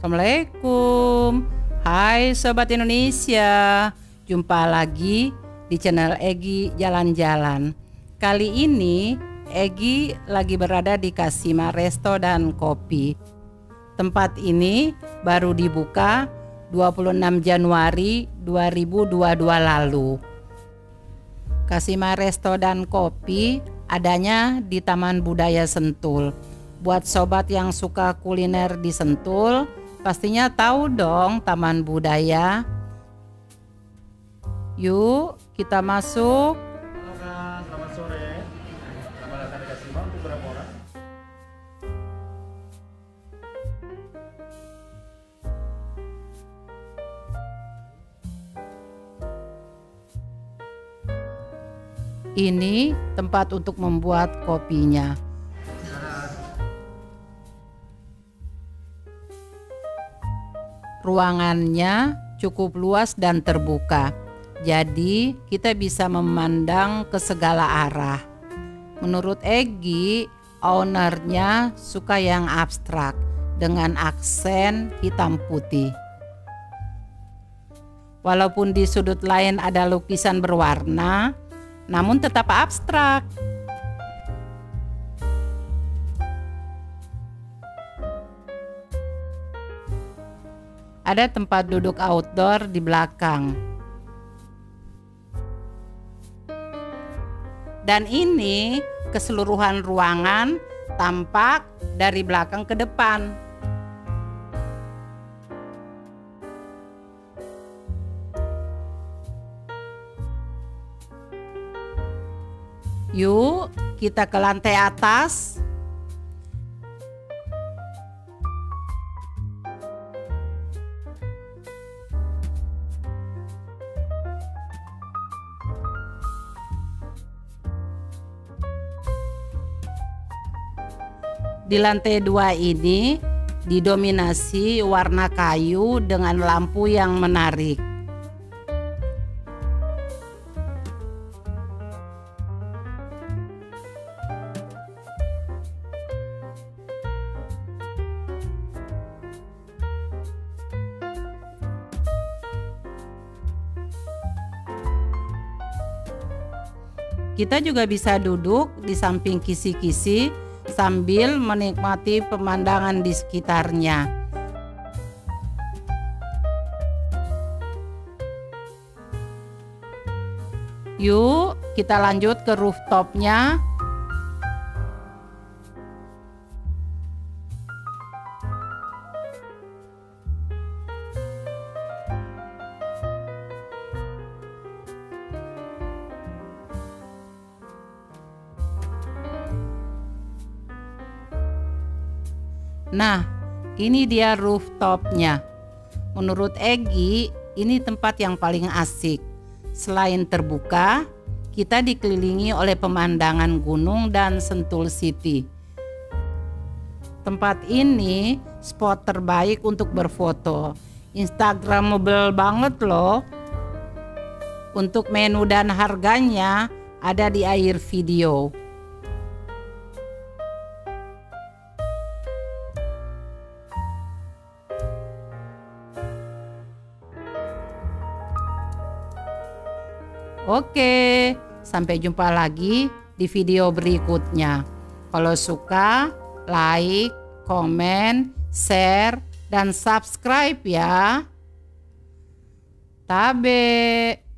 Assalamualaikum. Hai Sobat Indonesia. Jumpa lagi di channel Egi Jalan-Jalan. Kali ini Egi lagi berada di Kasima Resto dan Kopi. Tempat ini baru dibuka 26 Januari 2022 lalu. Kasima Resto dan Kopi adanya di Taman Budaya Sentul. Buat sobat yang suka kuliner di Sentul, pastinya tahu dong Taman Budaya. Yuk, kita masuk. Halo selamat sore. Selamat datang di Kasima untuk berapa orang? Ini tempat untuk membuat kopinya. Ruangannya cukup luas dan terbuka, jadi kita bisa memandang ke segala arah. Menurut Egi, ownernya suka yang abstrak dengan aksen hitam putih. Walaupun di sudut lain ada lukisan berwarna, namun tetap abstrak. Ada tempat duduk outdoor di belakang. Dan ini keseluruhan ruangan tampak dari belakang ke depan. Yuk, kita ke lantai atas. Di lantai dua ini didominasi warna kayu dengan lampu yang menarik. Kita juga bisa duduk di samping kisi-kisi sambil menikmati pemandangan di sekitarnya. Yuk, kita lanjut ke rooftopnya. Nah, ini dia rooftopnya. Menurut Egi, ini tempat yang paling asik. Selain terbuka, kita dikelilingi oleh pemandangan gunung dan Sentul City. Tempat ini spot terbaik untuk berfoto. Instagramable banget loh. Untuk menu dan harganya ada di akhir video. Oke, sampai jumpa lagi di video berikutnya. Kalau suka, like, komen, share, dan subscribe ya. Tabe.